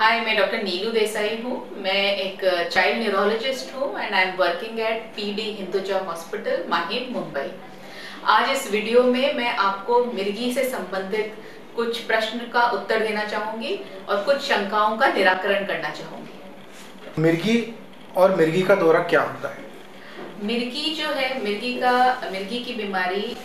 हाय मैं डॉक्टर नीलू देसाई हूँ. मैं एक चाइल्ड न्यूरोलॉजिस्ट हूँ and I am working at P D Hinduja hospital Mahim Mumbai आज इस वीडियो में मैं आपको मिर्गी से संबंधित कुछ प्रश्न का उत्तर देना चाहूँगी और कुछ शंकाओं का निराकरण करना चाहूँगी। मिर्गी और मिर्गी का दौरा क्या होता है? मिर्गी जो है मिर्गी का मिर्गी की बीमारी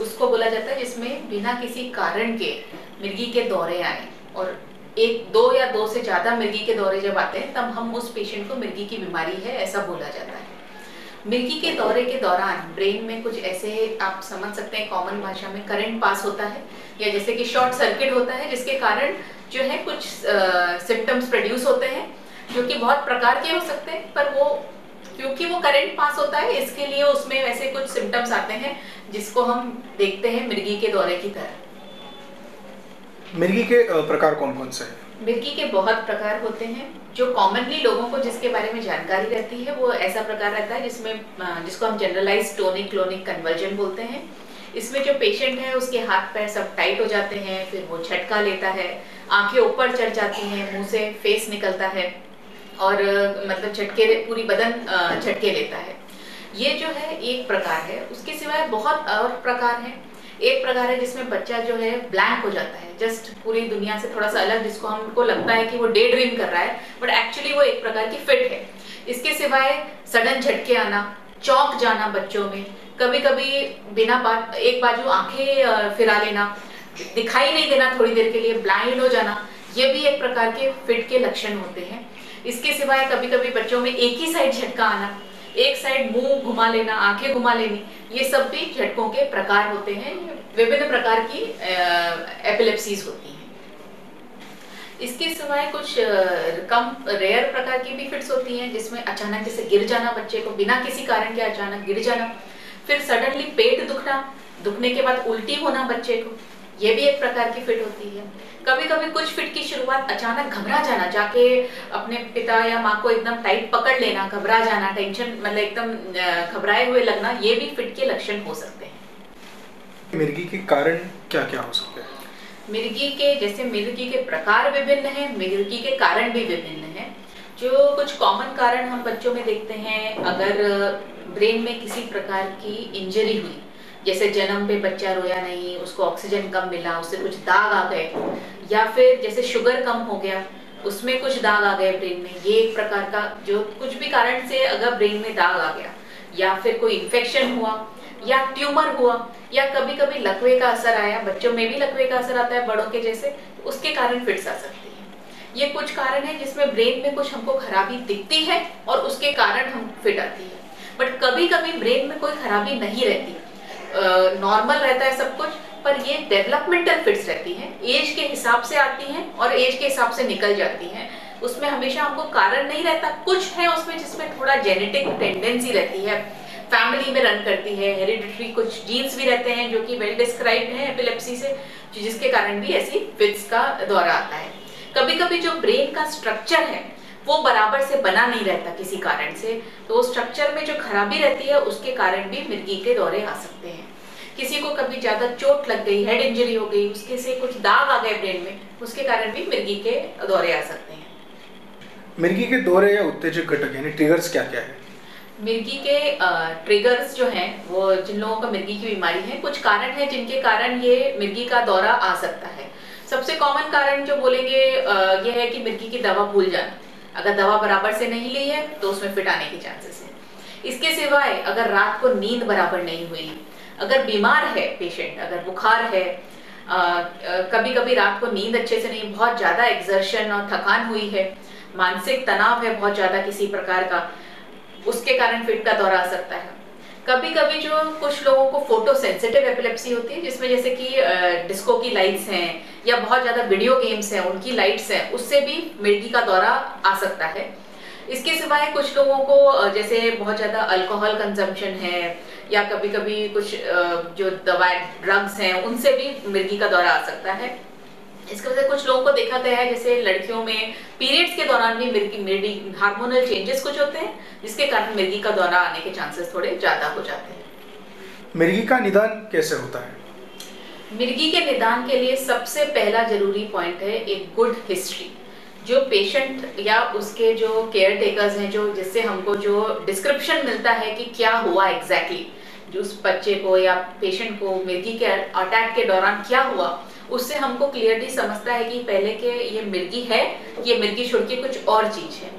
उसको बोला जाता है जिसमें बिना किसी कारण के मिर्गी के दौरे आए और एक दो या दो से ज़्यादा मिर्गी के दौरे जब आते हैं तब हम उस पेशेंट को मिर्गी की बीमारी है ऐसा बोला जाता है। मिर्गी के दौरे के दौरान ब्रेन में कुछ ऐसे आप समझ सकते हैं कॉमन भाषा में करंट पास होता है या जैसे कि शॉर्ट सर्किट होता है जिसके कारण जो है कुछ सिम्टम्स प्रोड्यूस होते हैं जो कि बहुत प्रकार के हो सकते हैं पर वो क्योंकि वो करंट पास होता है इसके लिए उसमें वैसे कुछ सिम्टम्स आते हैं जिसको हम देखते हैं मिर्गी के दौरे की तरह। मिर्गी के प्रकार कौन कौन से हैं? मिर्गी के बहुत प्रकार होते हैं, जो कॉमनली लोगों को जिसके बारे में जानकारी रहती है, वो ऐसा प्रकार रहता है जिसमें जिसको हम जनरलाइज टोनिक क्लोनिक कन्वर्जन बोलते हैं। इसमें जो पेशेंट है, उसके हाथ पैर सब टाइट हो जाते हैं, फिर वो झटका लेता है, आँखें ऊपर चढ़ जाती हैं, मुँह से फेस निकलता है, और मतलब झटके पूरी बदन झटके लेता है। ये जो है, एक प्रकार है, उसके सिवाय बहुत और प्रकार हैं। एक प्रकार है जिसमें बच्चा जो है ब्लैंक हो जाता है। जस्ट पूरी दुनिया से थोड़ा सा अलग जिसको हमको लगता है कि वो डे ड्रीम कर रहा है बट एक्चुअली वो एक प्रकार की फिट है। इसके सिवाय सडन झटके आना, चौक जाना बच्चों में कभी कभी बिना बात, एक बाजू आँखें फिरा लेना, दिखाई नहीं देना थोड़ी देर के लिए ब्लाइंड हो जाना, ये भी एक प्रकार के फिट के लक्षण होते हैं। इसके सिवाय कभी कभी बच्चों में एक ही साइड झटका आना एक साइड मुँह घुमा लेना, आँखें घुमा लेनी, ये सब भी झटकों के प्रकार होते हैं। विभिन्न प्रकार की एपिलेप्सीज होती हैं। इसके सिवाय कुछ कम रेयर प्रकार की भी फिट्स होती हैं, जिसमें अचानक जैसे गिर जाना बच्चे को, बिना किसी कारण के अचानक गिर जाना, फिर सडनली पेट दुखना, दुखने के बाद उल्टी होना बच्चे को, ये भी एक प्रकार की फिट होती है। कभी कभी कुछ फिट की शुरुआत अचानक घबरा जाना जाके अपने पिता या माँ को एकदम टाइट पकड़ लेना घबरा जाना टेंशन मतलब एकदम घबराए हुए लगना ये भी फिट के लक्षण हो सकते हैं। मिर्गी के कारण क्या क्या हो सकते हैं? मिर्गी के जैसे मिर्गी के प्रकार विभिन्न हैं मिर्गी के कारण भी विभिन्न हैं। जो कुछ कॉमन कारण हम बच्चों में देखते हैं अगर ब्रेन में किसी प्रकार की इंजरी हुई जैसे जन्म पे बच्चा रोया नहीं, उसको ऑक्सीजन कम मिला, उससे कुछ दाग आ गए, या फिर जैसे शुगर कम हो गया, उसमें कुछ दाग आ गए ब्रेन में। ये एक प्रकार का जो कुछ भी कारण से अगर ब्रेन में दाग आ गया, या फिर कोई इन्फेक्शन हुआ, या ट्यूमर हुआ, या कभी कभी लकवे का असर आया, बच्चों में भी लकवे का असर आता है, बड़ों के जैसे उसके कारण फिट्स आ सकती है। ये कुछ कारण है जिसमें ब्रेन में कुछ हमको खराबी दिखती है और उसके कारण हम फिट आती है। बट कभी कभी ब्रेन में कोई खराबी नहीं रहती। नॉर्मल रहता है सब कुछ, पर ये डेवलपमेंटल फिट्स रहती हैं। एज के हिसाब से आती हैं और एज के हिसाब से निकल जाती हैं। उसमें हमेशा हमको कारण नहीं रहता। कुछ है उसमें जिसमें थोड़ा जेनेटिक टेंडेंसी रहती है। फैमिली में रन करती है हेरिडिटरी कुछ जीन्स भी रहते हैं जो कि वेल डिस्क्राइब्ड है एपिलेप्सी से, जिसके कारण भी ऐसी फिट्स का दौरा आता है। कभी कभी जो ब्रेन का स्ट्रक्चर है वो बराबर से बना नहीं रहता किसी कारण से तो स्ट्रक्चर में जो खराबी रहती है उसके कारण भी मिर्गी के दौरे आ सकते हैं। किसी को कभी ज़्यादा चोट लग गई हेड इंजरी हो गई उसके से कुछ दाग आ गए ब्रेन में उसके कारण भी मिर्गी के दौरे आ सकते हैं। मिर्गी के दौरे या उत्तेजक घटक यानी ट्रिगर्स क्या क्या है? मिर्गी के ट्रिगर्स जो हैं वो जिन लोगों का मिर्गी की बीमारी है कुछ कारण है जिनके कारण ये मिर्गी का दौरा आ सकता है। सबसे कॉमन कारण जो बोलेंगे ये है कि मिर्गी की दवा भूल जाना। अगर दवा बराबर से नहीं ली है तो उसमें फिट आने के चांसेस है। इसके सिवाय अगर रात को नींद बराबर नहीं हुई अगर बीमार है पेशेंट अगर बुखार है आ, कभी कभी रात को नींद अच्छे से नहीं बहुत ज़्यादा एग्जर्शन और थकान हुई है मानसिक तनाव है बहुत ज़्यादा किसी प्रकार का उसके कारण फिट का दौरा आ सकता है। कभी कभी जो कुछ लोगों को फ़ोटो सेंसिटिव एपिलेप्सी होती है, जिसमें जैसे कि डिस्को की लाइट्स हैं या बहुत ज़्यादा वीडियो गेम्स हैं, उनकी लाइट्स हैं, उससे भी मिर्गी का दौरा आ सकता है। इसके सिवाय कुछ लोगों को जैसे बहुत ज़्यादा अल्कोहल कंजम्पशन है या कभी कभी कुछ जो दवाएँ ड्रग्स हैं, उनसे भी मिर्गी का दौरा आ सकता है। इसके वजह कुछ लोगों को देखा गया है जैसे लड़कियों में पीरियड्स के दौरान भी मिर्गी मिर्गी हार्मोनल चेंजेस कुछ होते हैं जिसके कारण मिर्गी का दौरा आने के चांसेस थोड़े ज़्यादा हो जाते हैं। मिर्गी का निदान कैसे होता है? मिर्गी के निदान के लिए सबसे पहला ज़रूरी पॉइंट है एक गुड हिस्ट्री जो पेशेंट या उसके जो केयर टेकर्स हैं जो जिससे हमको जो डिस्क्रिप्शन मिलता है कि क्या हुआ एग्जैक्टली exactly, जो उस बच्चे को या पेशेंट को मिर्गी के अटैक के दौरान क्या हुआ उससे हमको क्लियरली समझता है कि पहले के ये मिर्गी है, ये मिर्गी छोड़ के कुछ और चीज़ है।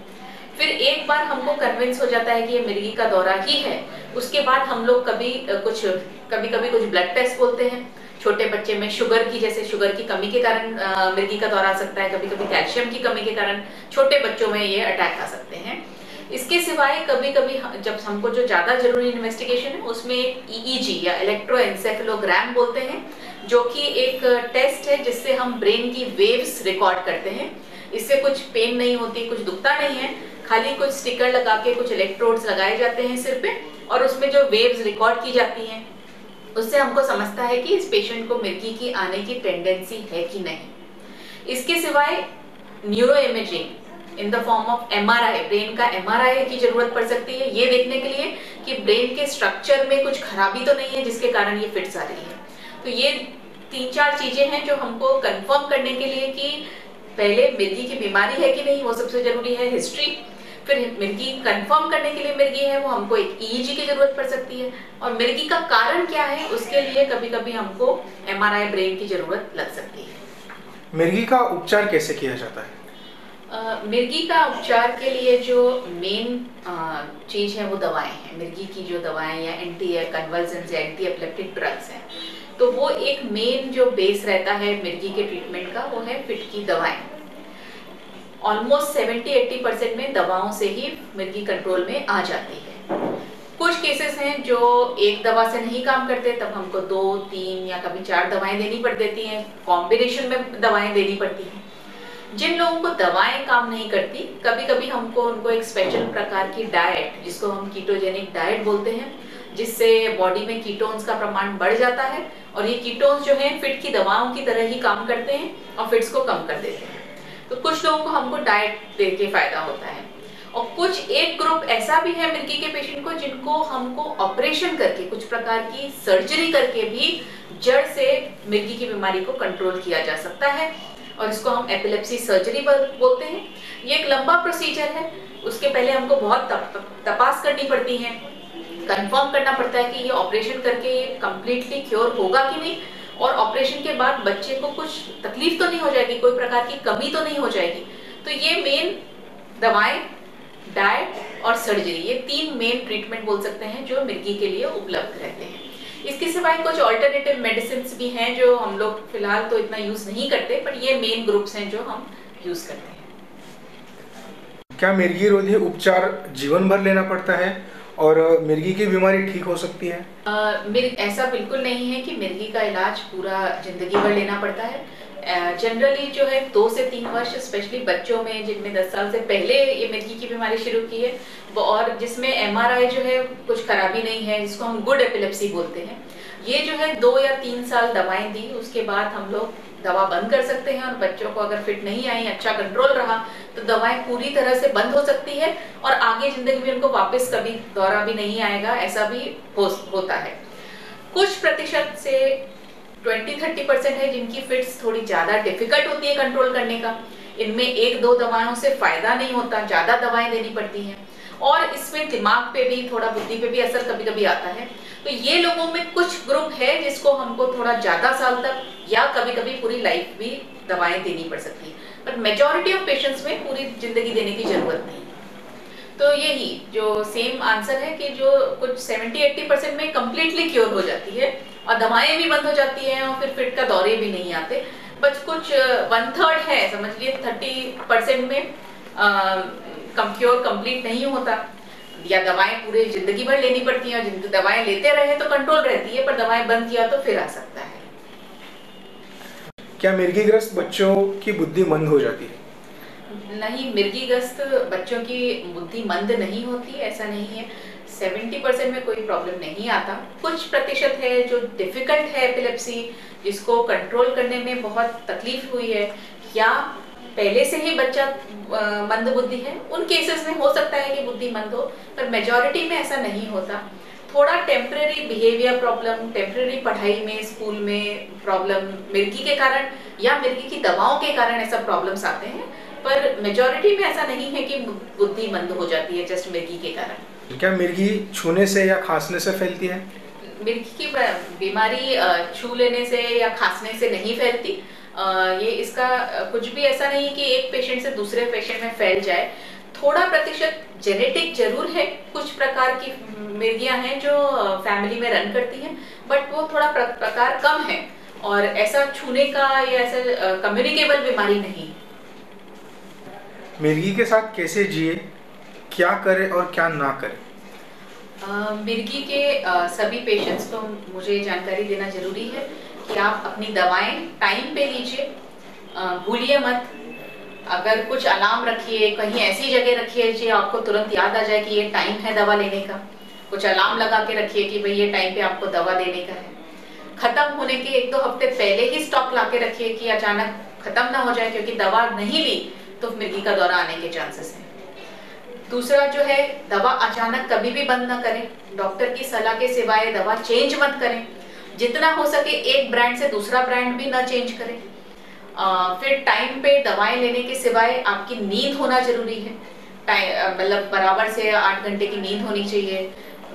फिर एक बार हमको कन्विंस हो जाता है कि ये मिर्गी का दौरा ही है। उसके बाद हम लोग कभी कुछ कभी कभी कुछ ब्लड टेस्ट बोलते हैं। छोटे बच्चे में शुगर की, जैसे शुगर की कमी के कारण मिर्गी का दौरा आ सकता है कभी कभी कैल्शियम की कमी के कारण छोटे बच्चों में ये अटैक आ सकते हैं। इसके सिवाय कभी कभी जब हमको जो ज़्यादा ज़रूरी इन्वेस्टिगेशन है, उसमें ईईजी e या इलेक्ट्रोएंसेफेलोग्राम बोलते हैं। जो कि एक टेस्ट है जिससे हम ब्रेन की वेव्स रिकॉर्ड करते हैं। इससे कुछ पेन नहीं होती, कुछ दुखता नहीं है। खाली कुछ स्टिकर लगा के कुछ इलेक्ट्रोड्स लगाए जाते हैं सिर पे और उसमें जो वेव्स रिकॉर्ड की जाती हैं, उससे हमको समझता है कि इस पेशेंट को मिर्गी की आने की टेंडेंसी है कि नहीं। इसके सिवाय neuro imaging in the form of MRI brain का एमआरआई की ज़रूरत पड़ सकती है। ये देखने के लिए कि ब्रेन के स्ट्रक्चर में कुछ खराबी तो नहीं है जिसके कारण ये फिट्स आ रही है। तो ये तीन चार चीज़ें हैं जो हमको कंफर्म करने के लिए कि पहले मिर्गी की बीमारी है कि नहीं वो सबसे ज़रूरी है हिस्ट्री फिर मिर्गी कंफर्म करने के लिए मिर्गी है वो हमको एक ईईजी e की ज़रूरत पड़ सकती है। और मिर्गी का कारण क्या है उसके लिए कभी कभी हमको एमआरआई ब्रेन की ज़रूरत लग सकती है। मिर्गी का उपचार कैसे किया जाता है? Uh, मिर्गी का उपचार के लिए जो मेन चीज़ है वो दवाएँ हैं। मिर्गी की जो दवाएँ या एंटी कन्वर्जन या एंटी एपिलेप्टिक ड्रग्स हैं। तो वो एक मेन जो बेस रहता है मिर्गी के ट्रीटमेंट का, वो है फिट की दवाएँ। ऑलमोस्ट 70-80 परसेंट में दवाओं से ही मिर्गी कंट्रोल में आ जाती है। कुछ केसेस हैं जो एक दवा से नहीं काम करते, तब हमको दो, तीन या कभी चार दवाएँ देनी पड़ देती हैं। कॉम्बिनेशन में दवाएँ देनी पड़ती हैं। जिन लोगों को दवाएँ काम नहीं करती कभी कभी हमको उनको एक स्पेशल प्रकार की डाइट जिसको हम कीटोजेनिक डाइट बोलते हैं जिससे बॉडी में कीटोन्स का प्रमाण बढ़ जाता है और ये कीटोन्स जो हैं फिट की दवाओं की तरह ही काम करते हैं और फिट्स को कम कर देते हैं। तो कुछ लोगों को हमको डाइट दे के फ़ायदा होता है। और कुछ एक ग्रुप ऐसा भी है मिर्गी के पेशेंट को जिनको हमको ऑपरेशन करके कुछ प्रकार की सर्जरी करके भी जड़ से मिर्गी की बीमारी को कंट्रोल किया जा सकता है और इसको हम एपिलेप्सी सर्जरी बोलते हैं। ये एक लंबा प्रोसीजर है। उसके पहले हमको बहुत तप, तपास करनी पड़ती है। कंफर्म करना पड़ता है कि ये ऑपरेशन करके ये कम्प्लीटली क्योर होगा कि नहीं? और ऑपरेशन के बाद बच्चे को कुछ तकलीफ़ तो नहीं हो जाएगी? कोई प्रकार की कमी तो नहीं हो जाएगी? तो ये मेन दवाएँ डाइट और सर्जरी ये तीन मेन ट्रीटमेंट बोल सकते हैं जो मिर्गी के लिए उपलब्ध रहते हैं। इसके सिवाय कुछ ऑल्टरनेटिव मेडिसिन भी हैं जो हम लोग फ़िलहाल तो इतना यूज़ नहीं करते पर ये मेन ग्रुप्स हैं जो हम यूज़ करते हैं। क्या मिर्गी रोधी उपचार जीवन भर लेना पड़ता है? और मिर्गी की बीमारी ठीक हो सकती है? आ, ऐसा बिल्कुल नहीं है कि मिर्गी का इलाज पूरा ज़िंदगी भर लेना पड़ता है। जनरली जो है दो से तीन वर्ष स्पेशली बच्चों में जिनमें दस साल से पहले ये मिर्गी की बीमारी शुरू की है वो और जिसमें एमआरआई जो है कुछ खराबी नहीं है जिसको हम गुड एपिलेप्सी बोलते हैं। ये जो है दो या तीन साल दवाएँ दी उसके बाद हम लोग दवा बंद कर सकते हैं और बच्चों को अगर फिट नहीं आई अच्छा कंट्रोल रहा तो दवाएँ पूरी तरह से बंद हो सकती है और आगे ज़िंदगी में उनको वापस कभी दौरा भी नहीं आएगा ऐसा भी हो, होता है। कुछ प्रतिशत से 20-30 परसेंट है जिनकी फिट्स थोड़ी ज़्यादा डिफ़िकल्ट होती है कंट्रोल करने का। इनमें एक दो दवाओं से फ़ायदा नहीं होता ज़्यादा दवाएँ देनी पड़ती हैं। और इसमें दिमाग पे भी थोड़ा बुद्धि पे भी असर कभी कभी आता है। तो ये लोगों में कुछ ग्रुप है जिसको हमको थोड़ा ज़्यादा साल तक या कभी कभी पूरी लाइफ भी दवाएँ देनी पड़ सकती है। बट मेजोरिटी ऑफ़ पेशेंट्स में पूरी ज़िंदगी देने की ज़रूरत नहीं तो यही जो सेम आंसर है कि जो कुछ 70-80 परसेंट में कम्प्लीटली क्योर हो जाती है और दवाएँ भी बंद हो जाती हैं और फिर फिट का दौरे भी नहीं आते। बट कुछ वन थर्ड है, समझ लिए थर्टी परसेंट में कम क्योर कंप्लीट नहीं होता। या दवाएँ पूरी ज़िंदगी भर लेनी पड़ती हैं और दवाएँ लेते रहे तो कंट्रोल रहती है, पर दवाएँ बंद किया तो फिर आ सकता है। क्या मिर्गीग्रस्त बच्चों की बुद्धि मंद हो जाती है? नहीं, मिर्गीग्रस्त बच्चों की बुद्धि मंद नहीं होती, ऐसा नहीं है। 70 परसेंट में कोई प्रॉब्लम नहीं आता। कुछ प्रतिशत है जो डिफ़िकल्ट है एपिलेप्सी, जिसको कंट्रोल करने में बहुत तकलीफ़ हुई है। या पहले से ही बच्चा मंद बुद्धि है। उन केसेस में हो सकता है कि बुद्धि मंद हो, पर मेजोरिटी में ऐसा नहीं होता। थोड़ा टेम्परेरी बिहेवियर प्रॉब्लम टेम्परेरी पढ़ाई में स्कूल में प्रॉब्लम मिर्गी के कारण या मिर्गी की दवाओं के कारण ऐसा प्रॉब्लम्स आते हैं पर मेजोरिटी में ऐसा नहीं है कि बुद्धि मंद हो जाती है जस्ट मिर्गी के कारण। क्या मिर्गी छूने से या खांसने से फैलती है? मिर्गी की बीमारी छू लेने से या खांसने से नहीं फैलती। ये इसका कुछ भी ऐसा नहीं कि एक पेशेंट से दूसरे पेशेंट में फैल जाए। थोड़ा प्रतिशत जेनेटिक ज़रूर है कुछ प्रकार की मिर्गियाँ हैं जो फैमिली में रन करती हैं बट वो थोड़ा प्रकार कम है और ऐसा छूने का या ऐसा कम्युनिकेबल बीमारी नहीं। मिर्गी के साथ कैसे जिए क्या करे और क्या ना करे? मिर्गी के आ, सभी पेशेंट्स को मुझे जानकारी देना ज़रूरी है कि आप अपनी दवाएँ टाइम पे लीजिए भूलिए मत। अगर कुछ अलार्म रखिए कहीं ऐसी जगह रखिए जो आपको तुरंत याद आ जाए कि ये टाइम है दवा लेने का। कुछ अलार्म लगा के रखिए कि भाई ये टाइम पे आपको दवा देने का है। खत्म होने के एक दो हफ़्ते पहले ही स्टॉक ला के रखिए कि अचानक खत्म ना हो जाए क्योंकि दवा नहीं ली तो मिर्गी का दौरा आने के चांसेस हैं। दूसरा जो है दवा अचानक कभी भी बंद ना करें। डॉक्टर की सलाह के सिवाय दवा चेंज मत करें। जितना हो सके एक ब्रांड से दूसरा ब्रांड भी ना चेंज करें। आ, फिर टाइम पे दवाएँ लेने के सिवाय आपकी नींद होना ज़रूरी है। मतलब बराबर से आठ घंटे की नींद होनी चाहिए।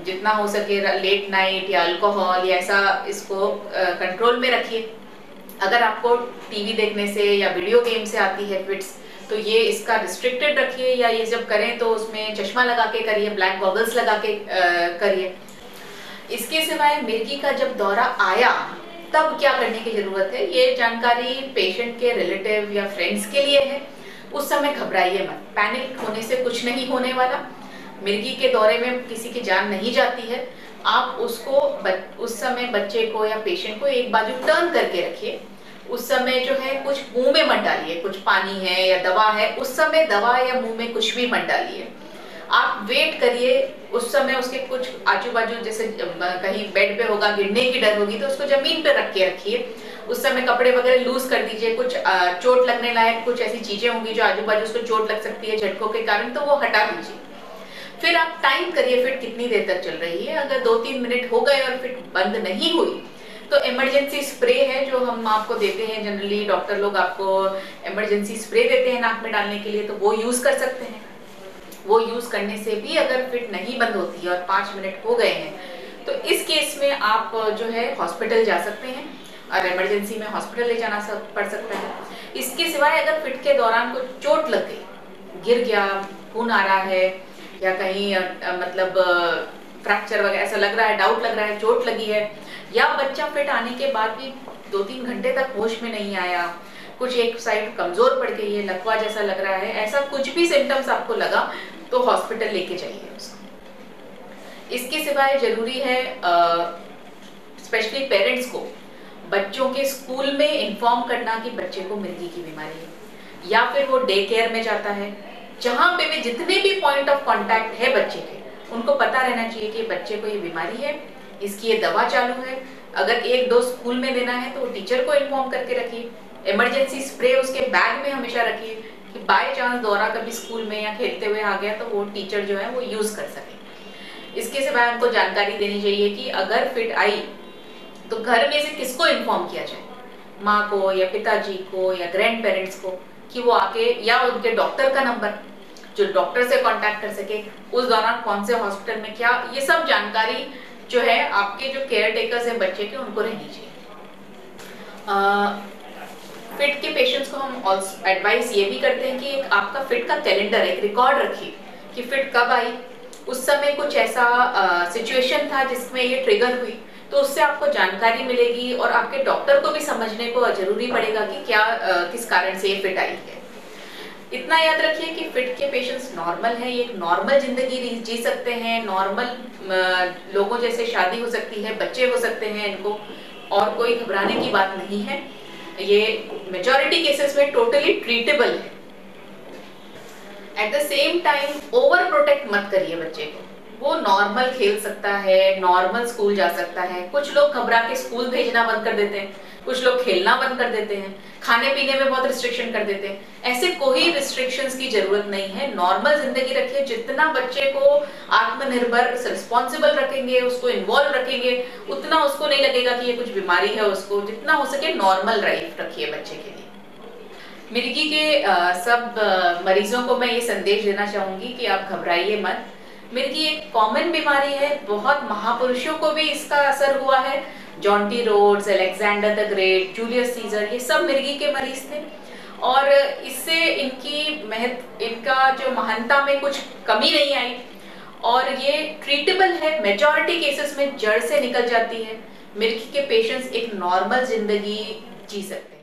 जितना हो सके लेट नाइट या अल्कोहल या ऐसा इसको कंट्रोल में रखिए। अगर आपको टीवी देखने से या वीडियो गेम से आती है फिट्स तो ये इसका रिस्ट्रिक्टेड रखिए या ये जब करें तो उसमें चश्मा लगा के करिए ब्लैक गॉगल्स लगा के करिए। इसके सिवाय मिर्गी का जब दौरा आया, तब क्या करने की ज़रूरत है? ये जानकारी पेशेंट के रिलेटिव या फ्रेंड्स के लिए है। उस समय घबराइए मत। पैनिक होने से कुछ नहीं होने वाला। मिर्गी के दौरे में किसी की जान नहीं जाती है, आप उसको उस समय बच्चे को या पेशेंट को एक बाजू टर्न करके रखिए। उस समय जो है, कुछ मुँह में मत डालिए। कुछ पानी है या दवा है, उस समय दवा या मुँह में कुछ भी मत डालिए। आप वेट करिए, उस समय उसके कुछ आजू बाजू जैसे कहीं बेड पे होगा, गिरने की डर होगी तो उसको ज़मीन पे रख के रखिए। उस समय कपड़े वगैरह लूज कर दीजिए, कुछ चोट लगने लायक कुछ ऐसी चीज़ें होंगी जो आजू बाजू उसको चोट लग सकती है झटकों के कारण तो वो हटा दीजिए। फिर आप टाइम करिए फिट कितनी देर तक चल रही है? अगर दो तीन मिनट हो गए और फिट बंद नहीं हुई तो इमरजेंसी स्प्रे है जो हम आपको देते हैं। जनरली डॉक्टर लोग आपको इमरजेंसी स्प्रे देते हैं नाक में डालने के लिए तो वो यूज़ कर सकते हैं। वो यूज़ करने से भी अगर फिट नहीं बंद होती है और पाँच मिनट हो गए हैं तो इस केस में आप जो है हॉस्पिटल जा सकते हैं और इमरजेंसी में हॉस्पिटल ले जाना पड़ सकता है। इसके सिवाय अगर फिट के दौरान कोई चोट लग गई, गिर गया, खून आ रहा है या कहीं मतलब फ्रैक्चर वगैरह, ऐसा लग रहा है डाउट लग रहा है, चोट लगी है, या बच्चा फिट आने के बाद भी दो तीन घंटे तक होश में नहीं आया, कुछ एक साइड कमज़ोर पड़ गई है, लकवा जैसा लग रहा है, ऐसा कुछ भी सिम्टम्स आपको लगा तो हॉस्पिटल लेके जाइए उसको। इसके सिवाय ज़रूरी है स्पेशली पेरेंट्स को, बच्चों के स्कूल में इन्फॉर्म करना कि बच्चे को मिर्गी की बीमारी है, या फिर वो डे केयर में जाता है जहाँ पे भी जितने भी पॉइंट ऑफ़ कांटेक्ट है बच्चे के, उनको पता रहना चाहिए कि बच्चे को ये बीमारी है, इसकी ये दवा चालू है। अगर एक डोज स्कूल में देना है तो टीचर को इन्फॉर्म करके रखिए। इमरजेंसी स्प्रे उसके बैग में हमेशा रखिए कि बाय चांस दौरा कभी स्कूल में या खेलते हुए आ गया तो वो टीचर जो है वो यूज़ कर सके। इसके सिवाय हमको जानकारी देनी चाहिए कि अगर फिट आई तो घर में से किसको इन्फॉर्म किया जाए? माँ को या पिताजी को या ग्रैंड पेरेंट्स को? कि वो आके या उनके डॉक्टर का नंबर जो डॉक्टर से कांटेक्ट कर सके, उस दौरान कौन से हॉस्पिटल में क्या, ये सब जानकारी जो है आपके जो केयर टेकर्स हैं बच्चे के, उनको रहनी चाहिए। फिट के पेशेंट्स को हम एडवाइस ये भी करते हैं कि एक आपका फिट का कैलेंडर एक रिकॉर्ड रखिए कि फिट कब आई। उस समय कुछ ऐसा सिचुएशन था जिसमें ये ट्रिगर हुई। तो उससे आपको जानकारी मिलेगी और आपके डॉक्टर को भी समझने को ज़रूरी पड़ेगा कि क्या आ, किस कारण से ये फिट आई है। इतना याद रखिए कि फिट के पेशेंट्स नॉर्मल हैं ये एक नॉर्मल ज़िंदगी जी सकते हैं। नॉर्मल लोगों जैसे शादी हो सकती है बच्चे हो सकते हैं इनको और कोई घबराने की बात नहीं है। ये मेजोरिटी केसेस में टोटली ट्रीटेबल है। At the same time over protect मत करिए बच्चे को। वो नॉर्मल खेल सकता है नॉर्मल स्कूल जा सकता है। कुछ लोग घबरा के स्कूल भेजना बंद कर देते हैं। कुछ लोग खेलना बंद कर देते हैं। खाने पीने में बहुत रिस्ट्रिक्शन कर देते हैं। ऐसे कोई रिस्ट्रिक्शंस की ज़रूरत नहीं है। नॉर्मल ज़िंदगी रखिए जितना बच्चे को आत्मनिर्भर रिस्पॉन्सिबल रखेंगे, उसको इन्वॉल्व रखेंगे, उतना उसको नहीं लगेगा कि ये कुछ बीमारी है उसको। जितना हो सके नॉर्मल लाइफ रखिए बच्चे के लिए। मिर्गी के सब मरीजों को मैं ये संदेश देना चाहूँगी कि आप घबराइए मत। मिर्गी एक कॉमन बीमारी है, बहुत महापुरुषों को भी इसका असर हुआ है। Jonty Rhodes, Alexander the Great, Julius Caesar, ये सब मिर्गी के मरीज़ थे। और इससे इनकी महत, इनका जो महानता में कुछ कमी नहीं आई। और ये ट्रीटेबल है मेजॉरिटी केसेस में जड़ से निकल जाती है। मिर्गी के पेशेंट्स एक नॉर्मल ज़िंदगी जी सकते